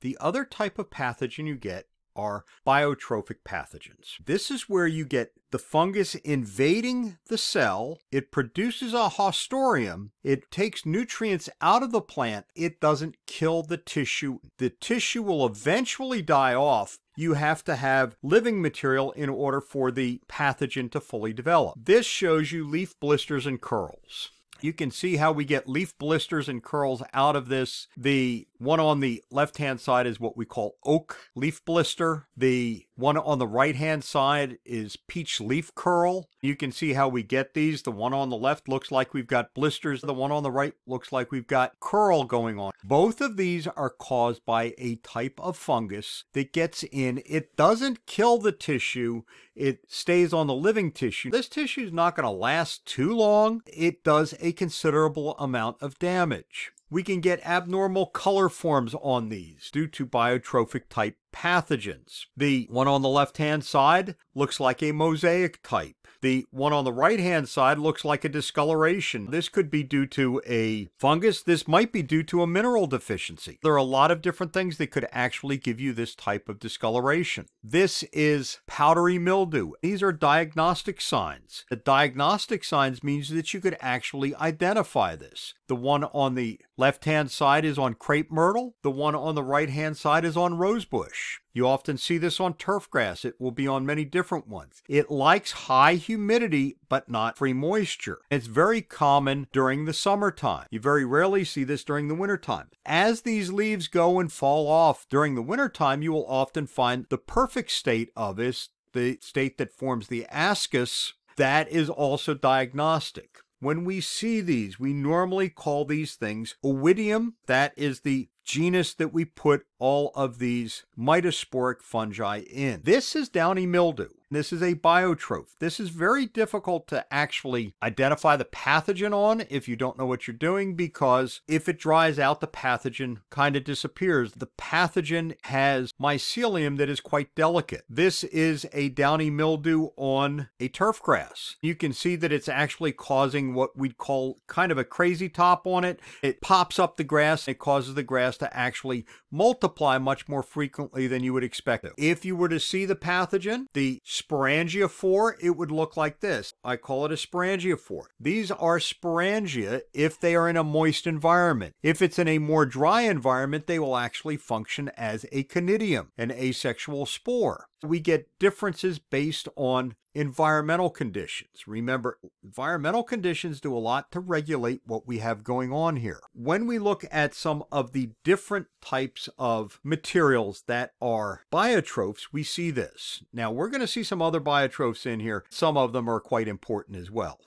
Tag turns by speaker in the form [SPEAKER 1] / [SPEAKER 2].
[SPEAKER 1] The other type of pathogen you get are biotrophic pathogens. This is where you get the fungus invading the cell. It produces a haustorium. It takes nutrients out of the plant. It doesn't kill the tissue. The tissue will eventually die off. You have to have living material in order for the pathogen to fully develop. This shows you leaf blisters and curls. You can see how we get leaf blisters and curls out of this. The one on the left hand side is what we call oak leaf blister. The one on the right hand side is peach leaf curl. You can see how we get these. The one on the left looks like we've got blisters. The one on the right looks like we've got curl going on. Both of these are caused by a type of fungus that gets in. It doesn't kill the tissue. It stays on the living tissue. This tissue is not going to last too long. It does a considerable amount of damage. We can get abnormal color forms on these due to biotrophic type pathogens. The one on the left hand side looks like a mosaic type. The one on the right hand side looks like a discoloration. This could be due to a fungus. This might be due to a mineral deficiency. There are a lot of different things that could actually give you this type of discoloration. This is powdery mildew. These are diagnostic signs. The diagnostic signs means that you could actually identify this. The one on the left hand side is on crepe myrtle. The one on the right hand side is on rosebush. You often see this on turf grass. It will be on many different ones. It likes high humidity, but not free moisture. It's very common during the summertime. You very rarely see this during the wintertime. As these leaves go and fall off during the wintertime, you will often find the perfect state of this, the state that forms the ascus, that is also diagnostic. When we see these, we normally call these things oidium. That is the genus that we put all of these mitosporic fungi in. This is downy mildew. This is a biotroph. This is very difficult to actually identify the pathogen on if you don't know what you're doing because if it dries out, the pathogen kind of disappears. The pathogen has mycelium that is quite delicate. This is a downy mildew on a turf grass. You can see that it's actually causing what we'd call kind of a crazy top on it. It pops up the grass, it causes the grass to actually multiply much more frequently than you would expect. it. If you were to see the pathogen, the sporangiophore, it would look like this. I call it a sporangiophore. These are sporangia if they are in a moist environment. If it's in a more dry environment, they will actually function as a conidium, an asexual spore. We get differences based on environmental conditions. Remember, environmental conditions do a lot to regulate what we have going on here. When we look at some of the different types of materials that are biotrophs, we see this. Now, we're going to see some other biotrophs in here. Some of them are quite important as well.